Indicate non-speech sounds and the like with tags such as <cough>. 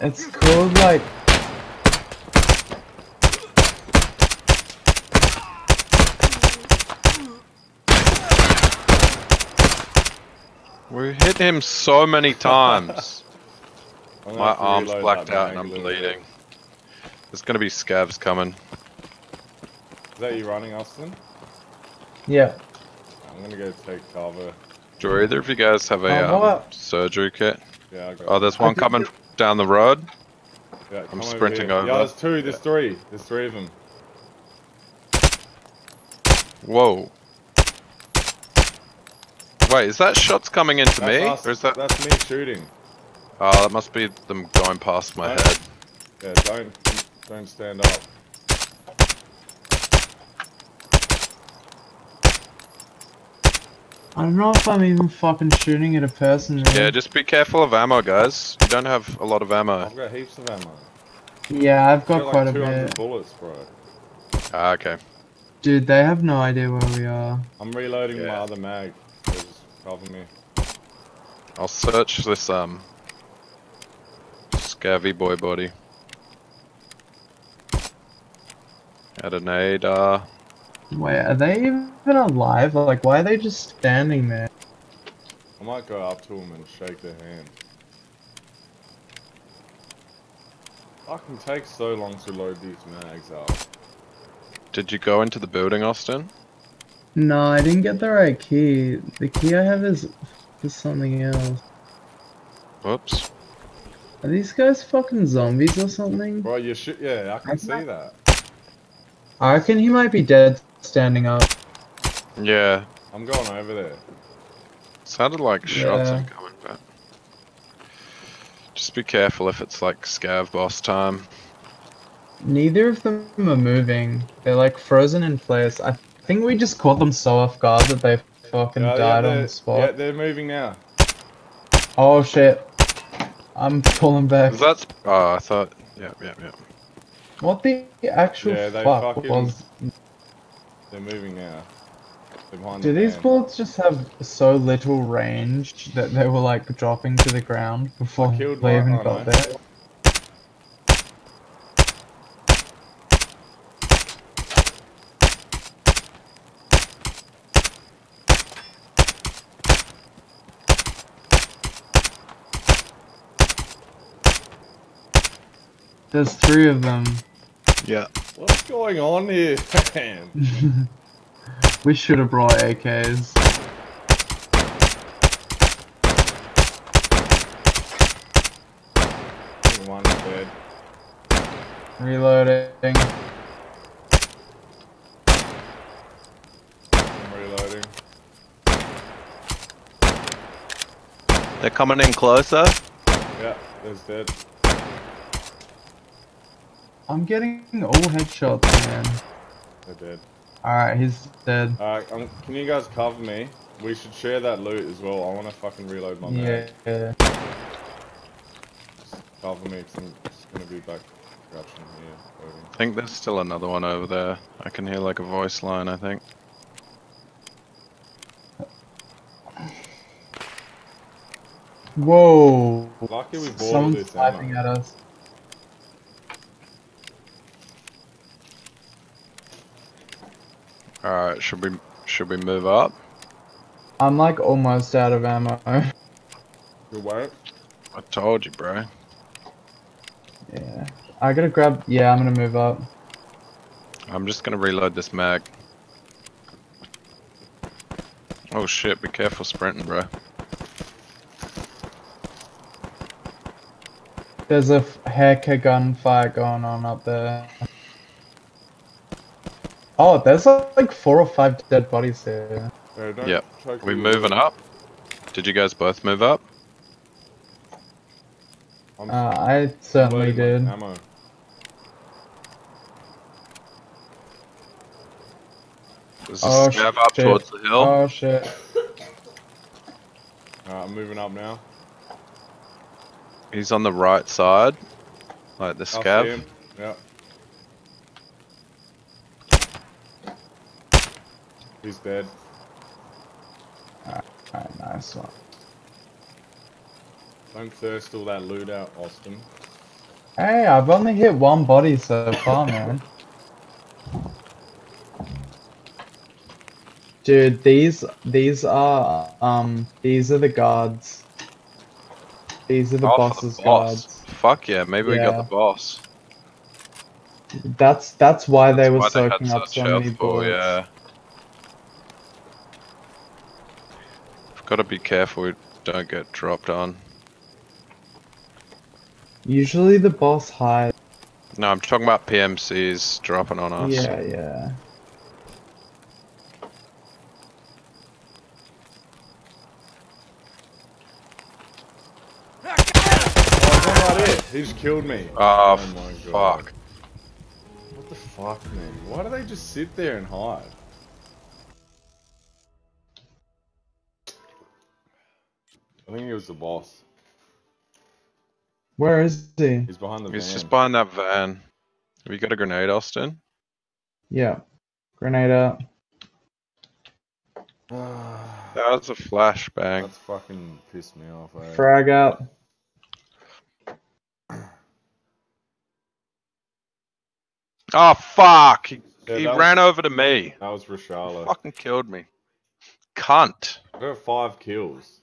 It's called like We hit him so many times. <laughs> My arm's blacked out and I'm a little bit. bleeding. There's gonna be scavs coming. Is that you running, Austin? yeah. I'm gonna go take cover. Do either of you guys have a Oh, um, surgery kit? Yeah, I got Oh, there's one coming <laughs> down the road. yeah, over sprinting here. over. Yeah, there's two, there's three. There's three of them. Whoa. Wait, is that shots coming into That's me? us- Or is that... That's me shooting. Oh, that must be them going past my head. Yeah, don't, don't stand up. I don't know if I'm even fucking shooting at a person. man. Yeah, just be careful of ammo, guys. You don't have a lot of ammo. I've got heaps of ammo. Yeah, I've got I've quite like a 200 bit. bullets, bro. Ah, okay. Dude, they have no idea where we are. I'm reloading my other mag. So just cover me. I'll search this, um... Scavvy boy body. Add an ADAR. Wait, are they even alive? Like, why are they just standing there? I might go up to them and shake their hand. Fucking takes so long to load these mags up. Did you go into the building, Austin? No, I didn't get the right key. The key I have is for something else. Whoops. Are these guys fucking zombies or something? Bro, you should. Yeah, I can I'm see that. I reckon he might be dead standing up. Yeah. I'm going over there. Sounded like shots Yeah. incoming, but... Just be careful if it's like scav boss time. Neither of them are moving. They're like frozen in place. I think we just caught them so off guard that they fucking Yeah, yeah, died on the spot. Yeah, they're moving now. Oh shit. I'm pulling back. That's. Oh, I thought... Yeah, yeah, yeah. What the actual Yeah, fuck fucking- was... They're moving now. They're Do the these van. bullets just have so little range that they were like dropping to the ground before they killed even one, got I know. there? There's three of them. Yeah. What's going on here, <laughs> we should have brought AKs. One's dead. Reloading. I'm reloading. They're coming in closer. Yeah, there's dead. I'm getting all headshots, man. I did. Alright, he's dead. Alright, um, can you guys cover me? We should share that loot as well. I want to fucking reload my mag. Yeah. Cover me, 'cause I'm just gonna be back crouching here. Loading. I think there's still another one over there. I can hear like a voice line, I think. Whoa! Lucky we bought all Someone's this sniping at us. Alright, should we should we move up? I'm like almost out of ammo. <laughs> You won't? I told you, bro. yeah. I gotta grab. Yeah, I'm gonna move up. I'm just gonna reload this mag. Oh shit, be careful sprinting, bro. There's a heck of gunfire going on up there. Oh, there's like four or five dead bodies there. No, don't Yep. choke We me moving up? Did you guys both move up? I'm Uh, I certainly did. Ammo. There's a Oh, scav up shit. towards the hill. Oh shit. Alright, I'm moving up now. He's on the right side. Like the I see scav. him. Yeah. He's dead. Alright, nice one. Don't thirst all that loot out, Austin. Hey, I've only hit one body so far, man. Dude, these these are um these are the guards. These are the Oh, for boss's boss. guards. Fuck yeah, maybe we got the boss. That's that's why they were why they soaking up so many pool, bullets. Yeah. Gotta be careful we don't get dropped on. Usually the boss hides. No, I'm talking about PMCs dropping on us. Yeah, yeah. Oh, is it? He just killed me. Ah, oh, my god. fuck. What the fuck, man? Why do they just sit there and hide? I think he was the boss. Where is he? He's behind the van. He's van. just behind that van. Have you got a grenade, Austin? Yeah. Grenade out. <sighs> That was a flashbang. That's fucking pissed me off. Eh? Frag out. Oh, fuck! He, Yeah, he that was- ran over to me. That was Reshala. Fucking killed me. Cunt. I got five kills.